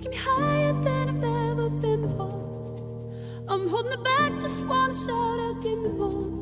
taking me higher than I've ever been before. I'm holding it back, just wanna shout out, give me more.